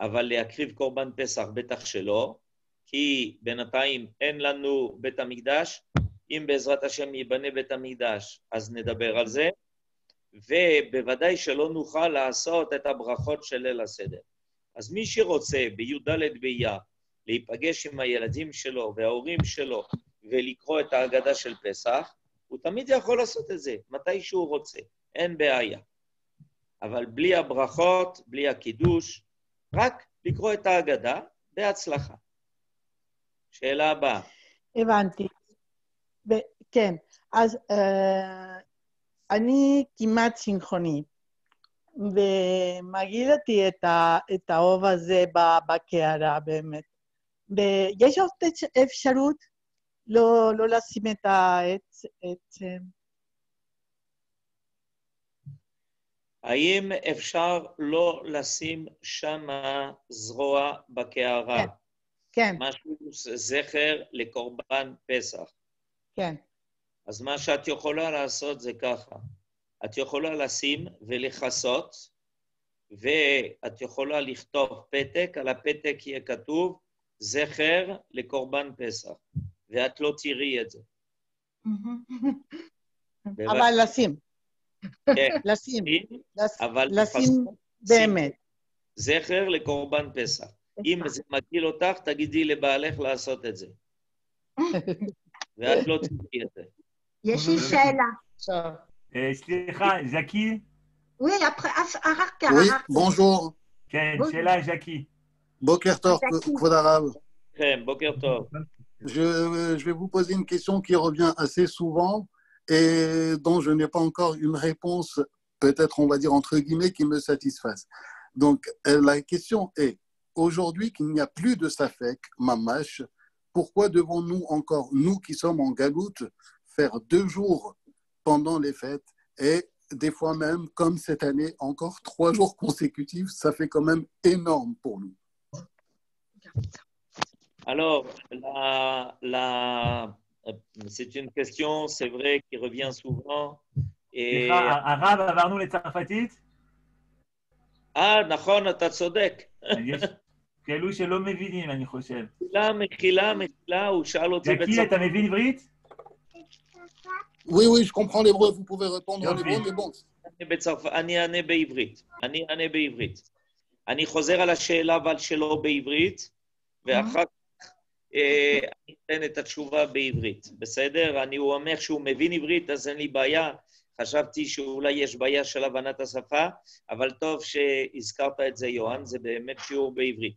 אבל להקריב קורבן פסח, בטח שלא, כי בינתיים אין לנו בית המקדש. אם בעזרת השם ייבנה בית המקדש, אז נדבר על זה. ובוודאי שלא נוכל לעשות את הברכות של ליל הסדר. אז מי שרוצה בי"ד באייר להיפגש עם הילדים שלו וההורים שלו ולקרוא את ההגדה של פסח, הוא תמיד יכול לעשות את זה, מתי שהוא רוצה, אין בעיה. אבל בלי הברכות, בלי הקידוש, רק לקרוא את ההגדה, בהצלחה. שאלה הבאה. הבנתי. ו- כן, אז אה, אני כמעט צמחונית, ומגילתי את, ה- את האוב הזה בקערה באמת. ויש עוד אפ- אפשרות לא, לא לשים את העץ, את, אה, האם אפשר לא לשים שם זרוע בקערה? כן. כן, משהו זכר לקורבן פסח. כן, אז מה שאת יכולה לעשות זה ככה, את יכולה לשים ולכסות, ואת יכולה לכתוב פתק, על הפתק יהיה כתוב זכר לקורבן פסח, ואת לא תראי את זה. אבל לשים, כן, לשים, אבל לשים באמת. זכר לקורבן פסח. אם זה מגעיל אותך, תגידי לבעלך לעשות את זה, ואת לא תראי את זה. יש לי שאלה. אה, סליחה, ז'קי? Oui, après, אחר כך, Oui, bonjour. כן. שאלה, ז'קי. Tov, Merci. Kvod Arav. כן, בוקר טוב. Je, je vais vous poser une question qui revient assez souvent et dont je n'ai pas encore une réponse, peut-être on va dire entre guillemets, qui me satisfasse. Donc euh, la question est, aujourd'hui qu'il n'y a plus de Safek, Mamash, pourquoi devons-nous encore, nous qui sommes en galoute, faire deux jours pendant les fêtes et des fois même, comme cette année, encore trois jours consécutifs, ça fait quand même énorme pour nous. Alors, la, la- c'est une question, c'est vrai, qui revient souvent. Et... סליחה, הרב, עברנו לצרפתית? אה, נכון, אתה צודק. יש כאלו שלא מבינים, אני חושב. מחילה, מחילה, מחילה, הוא שאל אותי ז'קי, אתה מבין עברית? Oui, oui, je comprends l'hébreu, vous pouvez répondre en Bien hébreu, vu. mais bon, אני בצרפ... אני אענה בעברית. אני אענה בעברית. אני חוזר על השאלה אבל שלו בעברית, ואחר כך אה, אני אתן את התשובה בעברית, בסדר? אני, הוא אומר שהוא מבין עברית, אז אין לי בעיה. חשבתי שאולי יש בעיה של הבנת השפה, אבל טוב שהזכרת את זה, יוהן, זה באמת שיעור בעברית.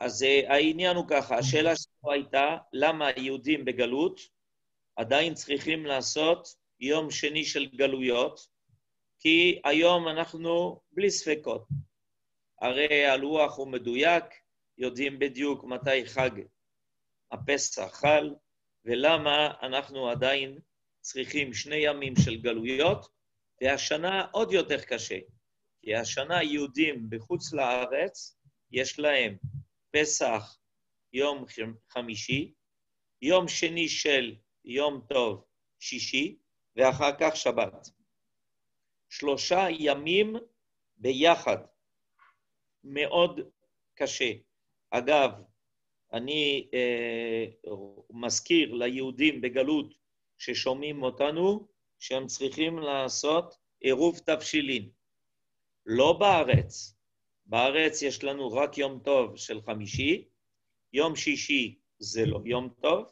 אז אה, העניין הוא ככה, השאלה שלו הייתה, למה היהודים בגלות עדיין צריכים לעשות יום שני של גלויות, כי היום אנחנו בלי ספקות. הרי הלוח הוא מדויק, יודעים בדיוק מתי חג הפסח חל, ולמה אנחנו עדיין צריכים שני ימים של גלויות, והשנה עוד יותר קשה. כי השנה יהודים בחוץ לארץ, יש להם פסח יום חמישי, יום שני של יום טוב שישי, ואחר כך שבת. שלושה ימים ביחד. מאוד קשה. אגב, אני אה, מזכיר ליהודים בגלות ששומעים אותנו, שהם צריכים לעשות עירוב תבשילין. לא בארץ. בארץ יש לנו רק יום טוב של חמישי, יום שישי זה לא יום טוב,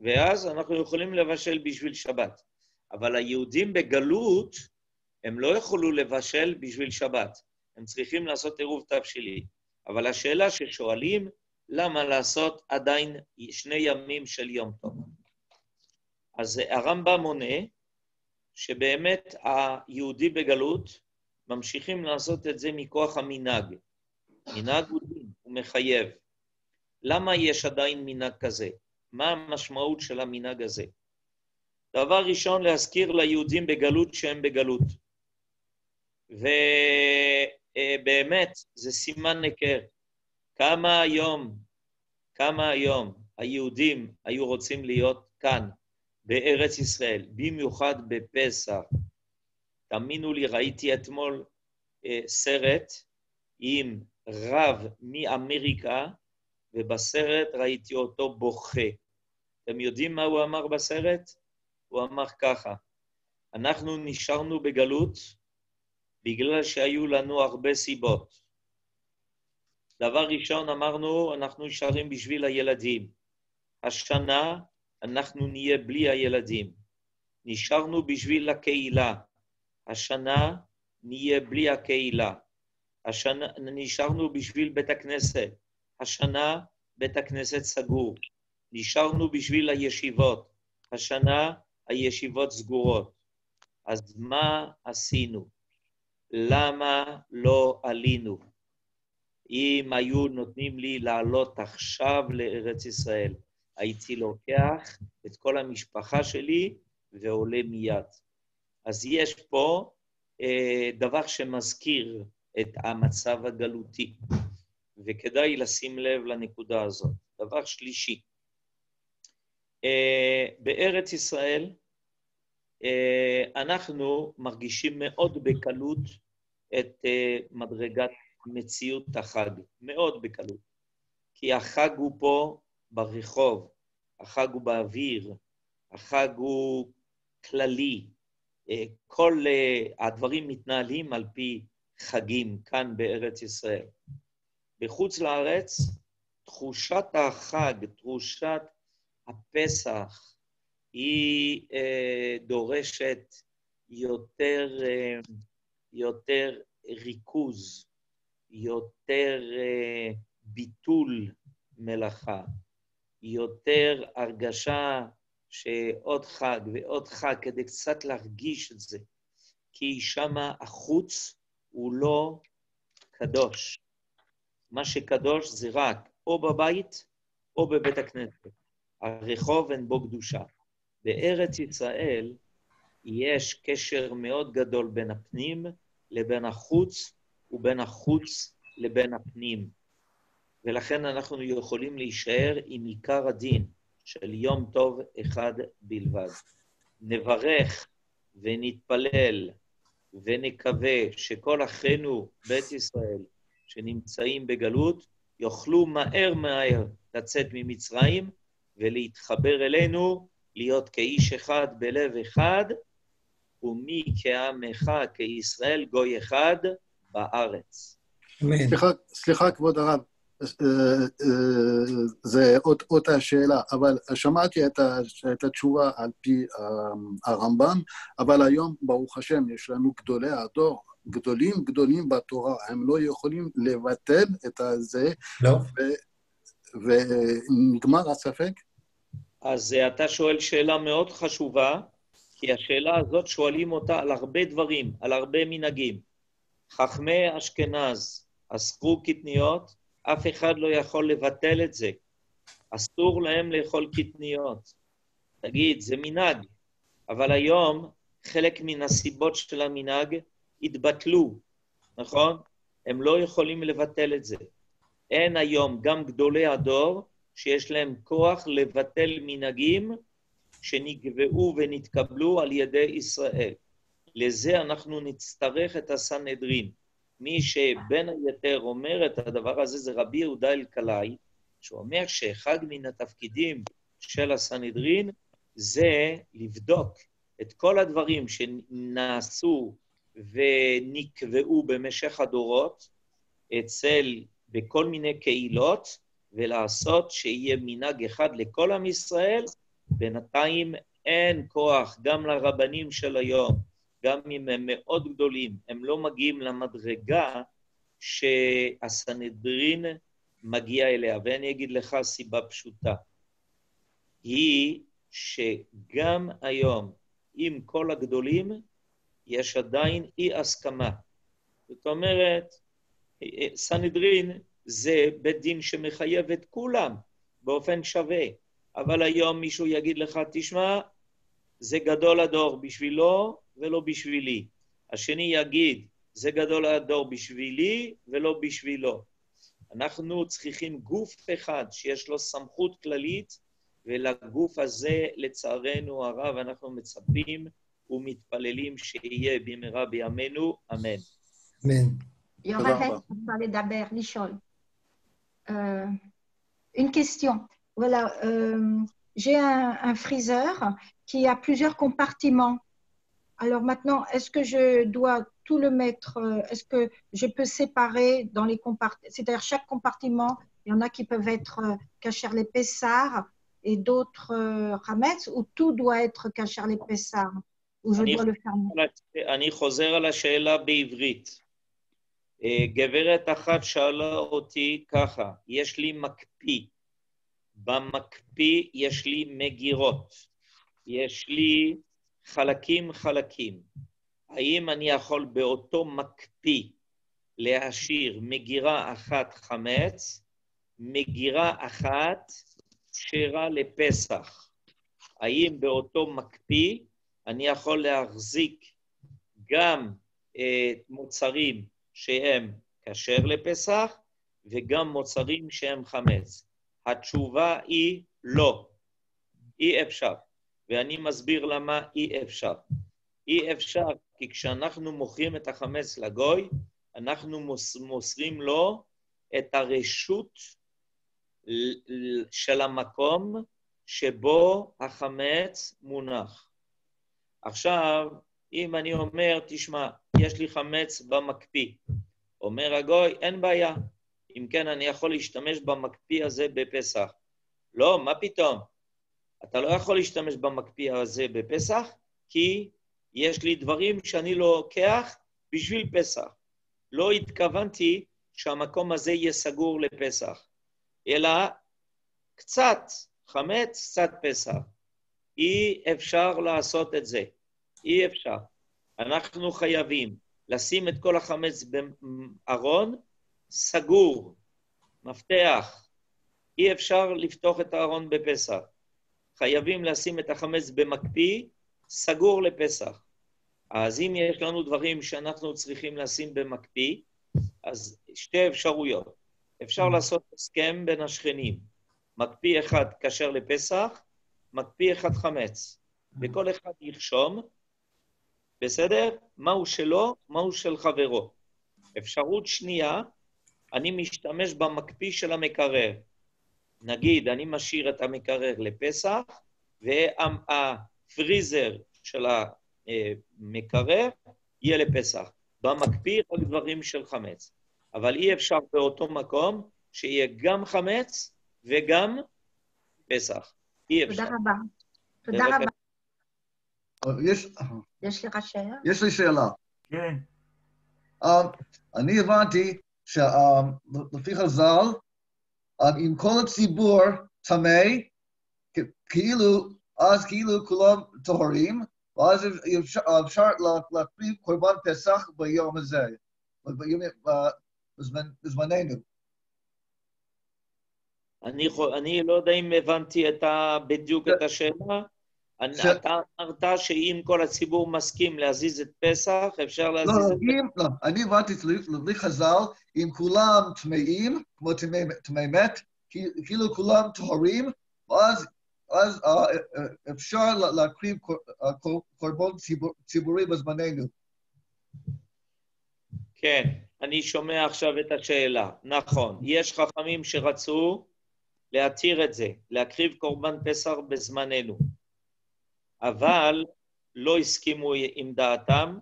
ואז אנחנו יכולים לבשל בשביל שבת. אבל היהודים בגלות, הם לא יכולו לבשל בשביל שבת. הם צריכים לעשות עירוב תבשילי. אבל השאלה ששואלים, למה לעשות עדיין שני ימים של יום טוב? אז הרמב"ם עונה שבאמת היהודי בגלות ממשיכים לעשות את זה מכוח המנהג. מנהג הוא דין, הוא מחייב. למה יש עדיין מנהג כזה? מה המשמעות של המנהג הזה? דבר ראשון, להזכיר ליהודים בגלות שהם בגלות. ובאמת, זה סימן ניכר. כמה היום, כמה היום היהודים היו רוצים להיות כאן, בארץ ישראל, במיוחד בפסח. תאמינו לי, ראיתי אתמול אה, סרט עם רב מאמריקה, ובסרט ראיתי אותו בוכה. אתם יודעים מה הוא אמר בסרט? הוא אמר ככה, אנחנו נשארנו בגלות בגלל שהיו לנו הרבה סיבות. דבר ראשון, אמרנו, אנחנו נשארים בשביל הילדים. השנה אנחנו נהיה בלי הילדים. נשארנו בשביל הקהילה. השנה נהיה בלי הקהילה. השנה נשארנו בשביל בית הכנסת. השנה בית הכנסת סגור. נשארנו בשביל הישיבות. השנה הישיבות סגורות. אז מה עשינו? למה לא עלינו? אם היו נותנים לי לעלות עכשיו לארץ ישראל, הייתי לוקח את כל המשפחה שלי ועולה מיד. אז יש פה אה, דבר שמזכיר את המצב הגלותי, וכדאי לשים לב לנקודה הזאת. דבר שלישי, אה, בארץ ישראל אנחנו מרגישים מאוד בקלות את אה, מדרגת מציאות החג, מאוד בקלות. כי החג הוא פה ברחוב, החג הוא באוויר, החג הוא כללי. כל הדברים מתנהלים על פי חגים כאן בארץ ישראל. בחוץ לארץ, תחושת החג, תחושת הפסח, היא אה, דורשת יותר, אה, יותר ריכוז, יותר אה, ביטול מלאכה, יותר הרגשה שעוד חג ועוד חג כדי קצת להרגיש את זה, כי שמה החוץ הוא לא קדוש. מה שקדוש זה רק או בבית או בבית הכנסת. הרחוב אין בו קדושה. בארץ ישראל יש קשר מאוד גדול בין הפנים לבין החוץ, ובין החוץ לבין הפנים. ולכן אנחנו יכולים להישאר עם עיקר הדין של יום טוב אחד בלבד. נברך ונתפלל ונקווה שכל אחינו בית ישראל שנמצאים בגלות יוכלו מהר מהר לצאת ממצרים ולהתחבר אלינו, להיות כאיש אחד בלב אחד, ומי כעמך, כישראל, גוי אחד בארץ. אמן. סליחה, סליחה, כבוד הרב, אה, אה, זה אותה שאלה, אבל שמעתי את, את התשובה על פי אה, הרמב"ם, אבל היום, ברוך השם, יש לנו גדולי הדור, גדולים גדולים בתורה, הם לא יכולים לבטל את הזה, לא. ו, ונגמר הספק? אז אתה שואל שאלה מאוד חשובה, כי השאלה הזאת שואלים אותה על הרבה דברים, על הרבה מנהגים. חכמי אשכנז אסרו קטניות, אף אחד לא יכול לבטל את זה. אסור להם לאכול קטניות. תגיד, זה מנהג, אבל היום חלק מן הסיבות של המנהג התבטלו, נכון? הם לא יכולים לבטל את זה. אין היום גם גדולי הדור שיש להם כוח לבטל מנהגים שנקבעו ונתקבלו על ידי ישראל. לזה אנחנו נצטרך את הסנהדרין. מי שבין היתר אומר את הדבר הזה זה רבי יהודה אלקלעי, שאומר שאחד מן התפקידים של הסנהדרין זה לבדוק את כל הדברים שנעשו ונקבעו במשך הדורות אצל, בכל מיני קהילות, ולעשות שיהיה מנהג אחד לכל עם ישראל. בינתיים אין כוח גם לרבנים של היום, גם אם הם מאוד גדולים, הם לא מגיעים למדרגה שהסנהדרין מגיע אליה, ואני אגיד לך סיבה פשוטה. היא שגם היום, עם כל הגדולים, יש עדיין אי הסכמה. זאת אומרת, סנהדרין זה בית דין שמחייב את כולם באופן שווה, אבל היום מישהו יגיד לך, תשמע, זה גדול הדור בשבילו ולא בשבילי. השני יגיד, זה גדול הדור בשבילי ולא בשבילו. אנחנו צריכים גוף אחד שיש לו סמכות כללית, ולגוף הזה, לצערנו הרב, אנחנו מצפים ומתפללים שיהיה במהרה בימינו, אמן. אמן. On parlait d'Aber, Lichol. Euh, une question. Voilà, euh, j'ai un, freezer qui a plusieurs compartiments. Alors maintenant, est-ce que je dois tout le mettre euh, Est-ce que je peux séparer dans les compartiments C'est-à-dire chaque compartiment, il y en a qui peuvent être cachère les pessards et d'autres ramettes, ou tout doit être cachère les pessards Ou je dois le גברת אחת שאלה אותי ככה, יש לי מקפיא. במקפיא יש לי מגירות. יש לי חלקים חלקים. האם אני יכול באותו מקפיא להשאיר מגירה אחת חמץ, מגירה אחת כשרה לפסח? האם באותו מקפיא אני יכול להחזיק גם אה, מוצרים שהם כשר לפסח וגם מוצרים שהם חמץ? התשובה היא לא, אי אפשר. ואני מסביר למה אי אפשר. אי אפשר, כי כשאנחנו מוכרים את החמץ לגוי, אנחנו מוס, מוסרים לו את הרשות של המקום שבו החמץ מונח. עכשיו, אם אני אומר, תשמע, יש לי חמץ במקפיא, אומר הגוי, אין בעיה. אם כן, אני יכול להשתמש במקפיא הזה בפסח. לא, מה פתאום? אתה לא יכול להשתמש במקפיא הזה בפסח, כי יש לי דברים שאני לוקח בשביל פסח. לא התכוונתי שהמקום הזה יהיה סגור לפסח, אלא קצת חמץ, קצת פסח. אי אפשר לעשות את זה. אי אפשר. אנחנו חייבים לשים את כל החמץ בארון סגור, מפתח. אי אפשר לפתוח את הארון בפסח. חייבים לשים את החמץ במקפיא, סגור לפסח. אז אם יש לנו דברים שאנחנו צריכים לשים במקפיא, אז שתי אפשרויות. אפשר לעשות הסכם בין השכנים. מקפיא אחד כשר לפסח, מקפיא אחד חמץ. וכל אחד ירשום, בסדר? מהו שלו, מהו של חברו. אפשרות שנייה, אני משתמש במקפיא של המקרר. נגיד, אני משאיר את המקרר לפסח, והפריזר של המקרר יהיה לפסח. במקפיא רק דברים של חמץ. אבל אי אפשר באותו מקום שיהיה גם חמץ וגם פסח. אי אפשר. תודה רבה. תודה בבקשה. רבה. יש, יש לך שאלה? יש לי שאלה. כן. Um, אני הבנתי שלפי חז"ל, אם כל הציבור טמא, כאילו, אז כאילו כולם טהורים, ואז אפשר, אפשר לה- להקריב קורבן פסח ביום הזה, ביום, ב- בזמן- בזמננו. אני, לא יודע אם הבנתי את ה, בדיוק את השאלה. ש- אתה אמרת שאם כל הציבור מסכים להזיז את פסח, אפשר לא, להזיז לא, את אם, לא, אני הבנתי לפי חז"ל, אם כולם טמאים, כמו טמא טמא מת, כאילו כולם טהורים, ואז אז, אה, אה, אפשר לה- להקריב אה, קור- קורבן ציבור- ציבורי בזמננו. כן, אני שומע עכשיו את השאלה. נכון, יש חכמים שרצו להתיר את זה, להקריב קורבן פסח בזמננו, אבל לא הסכימו עם דעתם,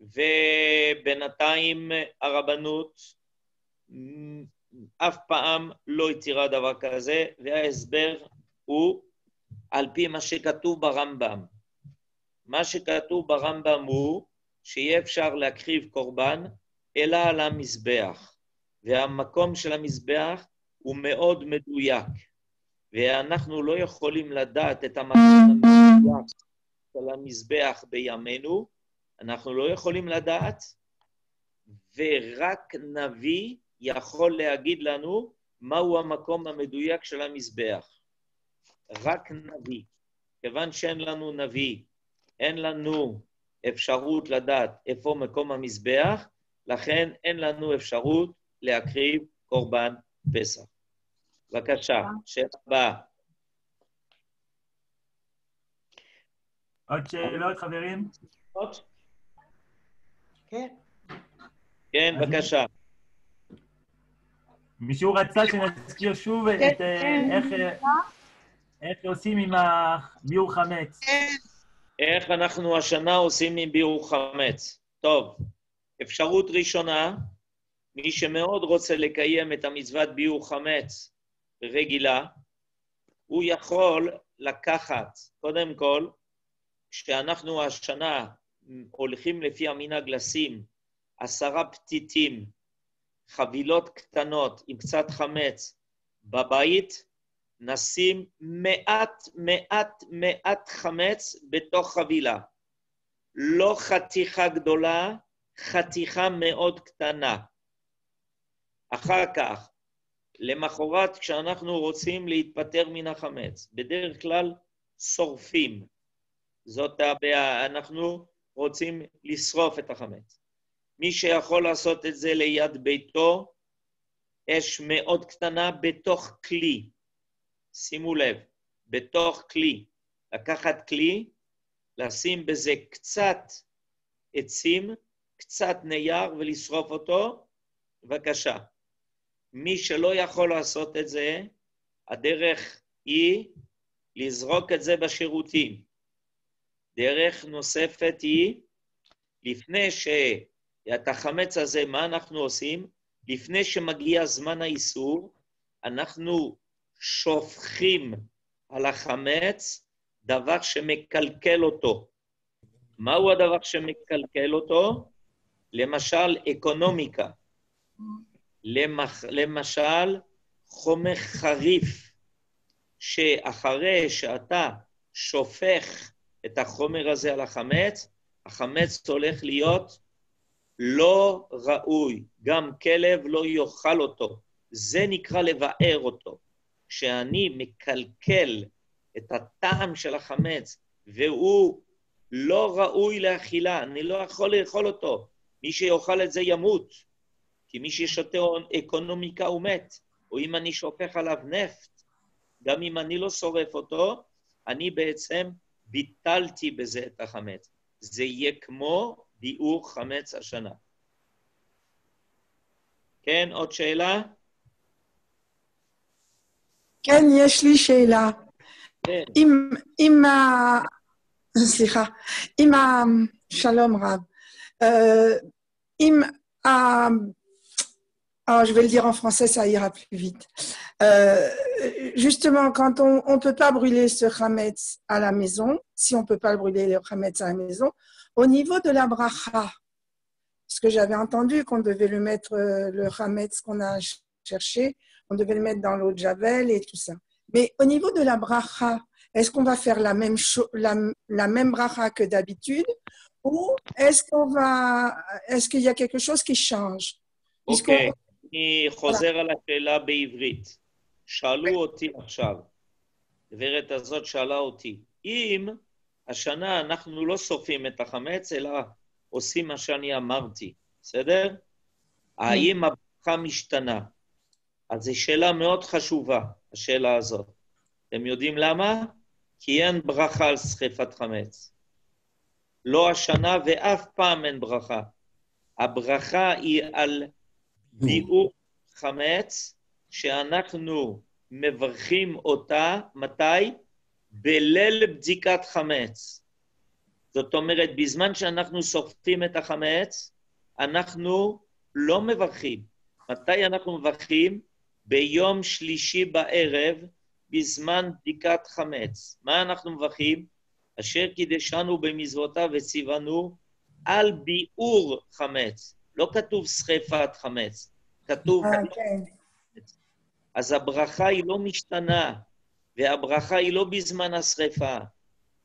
ובינתיים הרבנות אף פעם לא התירה דבר כזה, וההסבר הוא על פי מה שכתוב ברמב"ם. מה שכתוב ברמב"ם הוא שיהיה אפשר להקריב קורבן, אלא על המזבח. והמקום של המזבח הוא מאוד מדויק, ואנחנו לא יכולים לדעת את המקום של המזבח בימינו, אנחנו לא יכולים לדעת, ורק נביא יכול להגיד לנו מהו המקום המדויק של המזבח. רק נביא. כיוון שאין לנו נביא, אין לנו אפשרות לדעת איפה מקום המזבח, לכן אין לנו אפשרות להקריב קורבן פסח. בבקשה, שאלה הבאה. עוד שאלות, חברים? כן. כן, בבקשה. מישהו רצה שנזכיר שוב את אה, כן. איך, אה, איך עושים עם הביאור חמץ. איך אנחנו השנה עושים עם ביאור חמץ? טוב, אפשרות ראשונה, מי שמאוד רוצה לקיים את המצוות ביאור חמץ רגילה, הוא יכול לקחת, קודם כל, כשאנחנו השנה הולכים לפי המנהג לשים עשרה פתיתים, חבילות קטנות עם קצת חמץ בבית, נשים מעט, מעט, מעט חמץ בתוך חבילה. לא חתיכה גדולה, חתיכה מאוד קטנה. אחר כך, למחרת, כשאנחנו רוצים להיפטר מן החמץ, בדרך כלל שורפים. זאת הבעיה, אנחנו רוצים לשרוף את החמץ. מי שיכול לעשות את זה ליד ביתו, אש מאוד קטנה בתוך כלי. שימו לב, בתוך כלי. לקחת כלי, לשים בזה קצת עצים, קצת נייר ולשרוף אותו, בבקשה. מי שלא יכול לעשות את זה, הדרך היא לזרוק את זה בשירותים. דרך נוספת היא, לפני שאת החמץ הזה, מה אנחנו עושים? לפני שמגיע זמן האיסור, אנחנו שופכים על החמץ דבר שמקלקל אותו. מהו הדבר שמקלקל אותו? למשל, אקונומיקה. למח... למשל, חומר חריף, שאחרי שאתה שופך את החומר הזה על החמץ, החמץ הולך להיות לא ראוי, גם כלב לא יאכל אותו. זה נקרא לבאר אותו. כשאני מקלקל את הטעם של החמץ, והוא לא ראוי לאכילה, אני לא יכול לאכול אותו. מי שיאכל את זה ימות, כי מי ששותה אקונומיקה הוא מת. או אם אני שופך עליו נפט, גם אם אני לא שורף אותו, אני בעצם ביטלתי בזה את החמץ. זה יהיה כמו ביאור חמץ השנה. כן, עוד שאלה? כן, יש לי שאלה. כן. אם, אם ה... סליחה, אם ה... שלום רב. Euh, אם ה... Ah, je vais le dire en français, ça ira plus vite. Euh, justement, quand on ne peut pas brûler ce Hametz à la maison, si on ne peut pas brûler le Hametz à la maison, au niveau de la bracha, ce que j'avais entendu, qu'on devait le mettre, euh, le Hametz qu'on a cherché, on devait le mettre dans l'eau de Javel et tout ça. Mais au niveau de la bracha, est-ce qu'on va faire la même, la, la même bracha que d'habitude ou est-ce qu'on va, est-ce qu'il y a quelque chose qui change? אני חוזר על השאלה בעברית. שאלו אותי עכשיו, הגברת הזאת שאלה אותי, אם השנה אנחנו לא שורפים את החמץ, אלא עושים מה שאני אמרתי, בסדר? האם הברכה משתנה? אז זו שאלה מאוד חשובה, השאלה הזאת. אתם יודעים למה? כי אין ברכה על שרפת חמץ. לא השנה ואף פעם אין ברכה. הברכה היא על ביאור חמץ, שאנחנו מברכים אותה, מתי? בליל בדיקת חמץ. זאת אומרת, בזמן שאנחנו שורפים את החמץ, אנחנו לא מברכים. מתי אנחנו מברכים? ביום שלישי בערב, בזמן בדיקת חמץ. מה אנחנו מברכים? אשר קידשנו במזוותיו וציוונו על ביאור חמץ. לא כתוב שרפת חמץ, כתוב, אה, כן. אז הברכה היא לא משתנה, והברכה היא לא בזמן השרפה,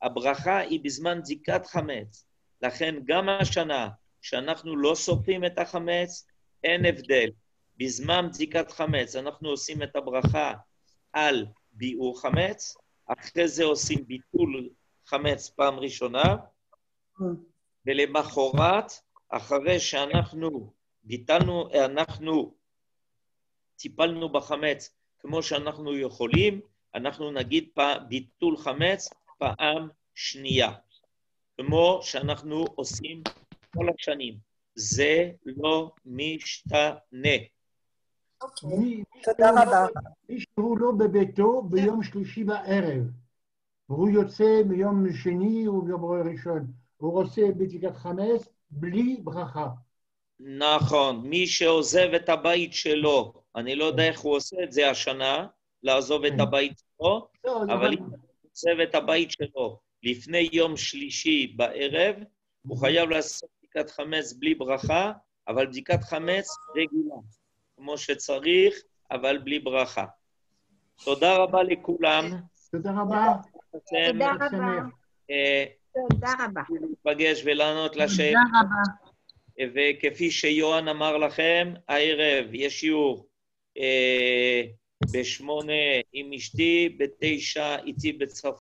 הברכה היא בזמן זיקת חמץ. לכן גם השנה, שאנחנו לא שורפים את החמץ, אין הבדל. בזמן בדיקת חמץ אנחנו עושים את הברכה על ביעור חמץ, אחרי זה עושים ביטול חמץ פעם ראשונה, ולמחרת, אחרי שאנחנו ביטלנו, אנחנו טיפלנו בחמץ כמו שאנחנו יכולים, אנחנו נגיד. ביטול חמץ פעם שנייה, כמו שאנחנו עושים כל השנים. זה לא משתנה. מי- תודה רבה. מי שהוא לא בביתו ביום שלישי בערב, והוא יוצא מיום שני או ביום ראשון, הוא עושה בדיקת חמץ בלי ברכה. נכון, מי שעוזב את הבית שלו, אני לא יודע איך הוא עושה את זה השנה, לעזוב את הבית שלו, לא, אבל אם הוא עוזב את הבית שלו לפני יום שלישי בערב, הוא חייב לעשות בדיקת חמץ בלי ברכה, אבל בדיקת חמץ רגילה, כמו שצריך, אבל בלי ברכה. תודה רבה לכולם. תודה רבה. תודה רבה. תודה רבה. להיפגש ולענות תודה לשאלה. רבה. וכפי שיוהן אמר לכם, הערב יש שיעור אה, בשמונה עם אשתי, בתשע איתי בצרפת.